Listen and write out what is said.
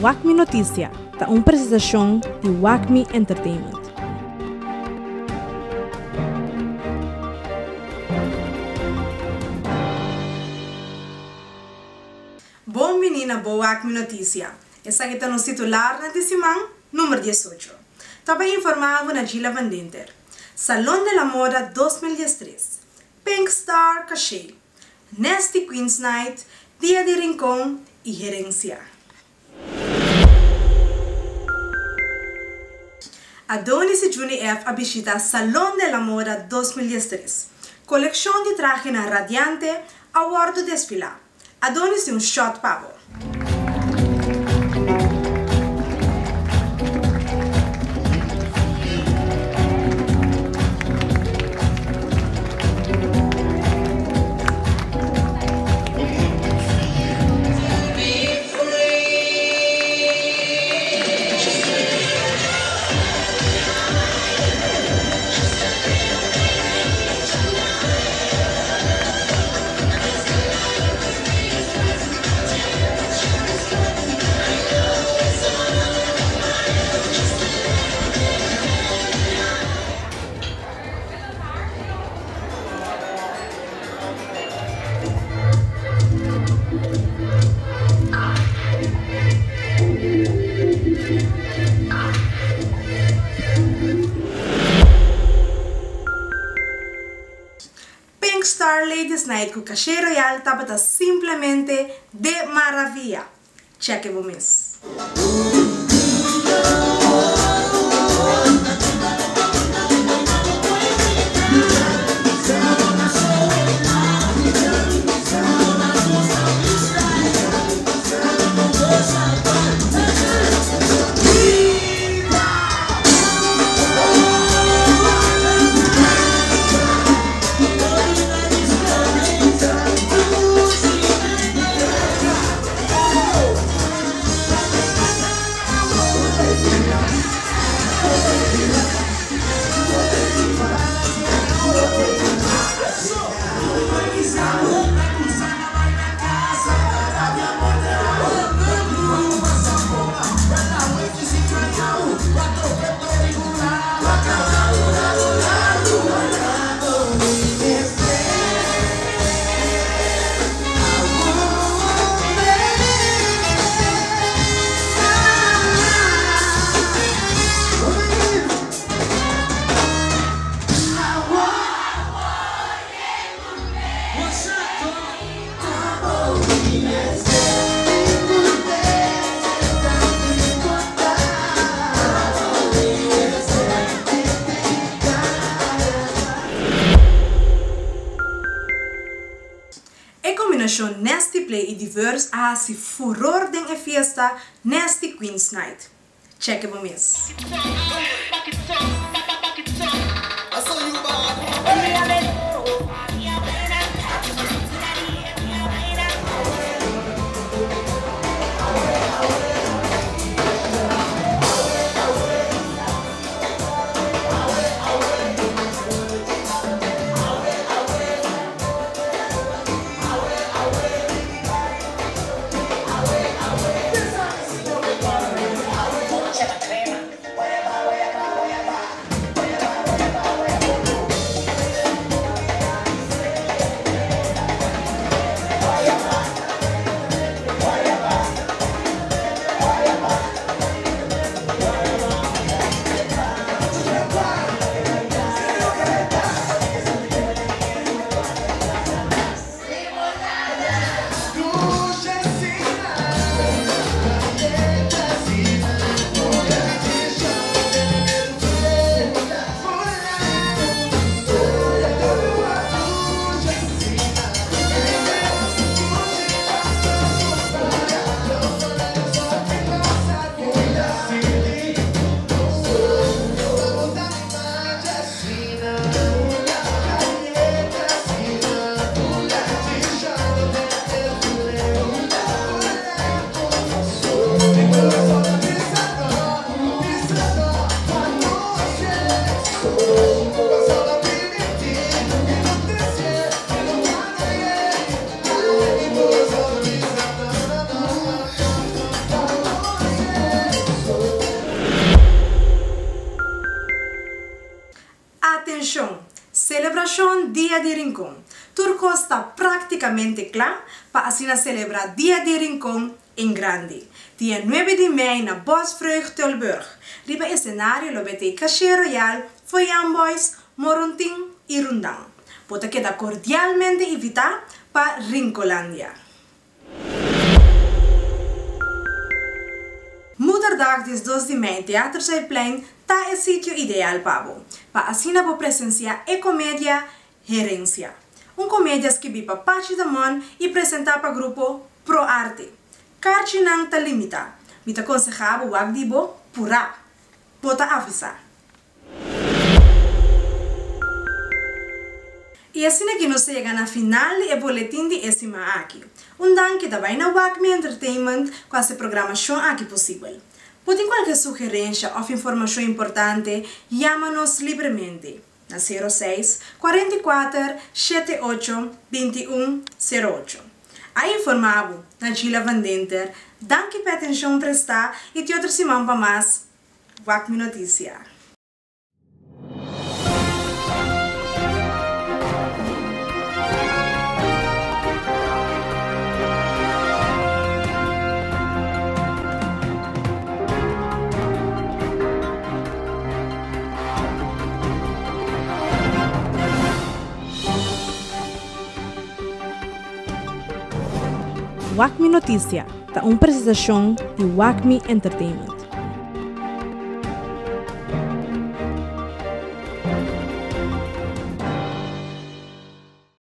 WACMI Notícia, da uma apresentação de WACMI Entertainment. Bom menina, boa WACMI Notícia. Essa aqui está no titular na decimão, número 18. Também informava na Gila Vandenter. Salão de la Moda 2013. Pink Star Cachê. Nasty Queen's Night, Dia de Rincón e Gerência. Adonis e Juni F a visita Salón de la Moda 2013. Colección de traje na radiante, awardo desfilar. Adonis de um shot pavo. Night com cachê royal estava simplesmente de maravilha. Cheque vos. E combinação Nasty Play e diversos a se furor den e fiesta Nasty Queen's Night. Cheque vos. Mucha Dia de Rincón. Turco está prácticamente claro para así celebrar Dia de Rincón en grande. Dia 9 de maio na Bosvreugd Tilburg. Riba escenario lo bete Caché Royal, Foyan Boys, Moronting y Rundang. Pota queda cordialmente invitar para Rincolandia. Moederdag des 2 de maio, Teatro Zuidplein, tá é sítio ideal para para assim na presenciar e comédia Herência. Um comédia que vi para parte da mão e apresentar para o grupo Pro Arte. Carti nang ta limita. Mita aconselhava o agdibo pura. Bota avisar. Assim é que nós chegamos na final e boletim de esse aqui. Um danke também na Wacme Entertainment com essa programação aqui possível. Podem qualquer sugerência ou informação importante, chama-nos livremente na 06 44 78 21 08. A informavo na Gila Vandenter, danke per atenção prestar e te outro semana para mais. Wacme Notícia. WACMI Notícia, da uma apresentação de WACMI Entertainment.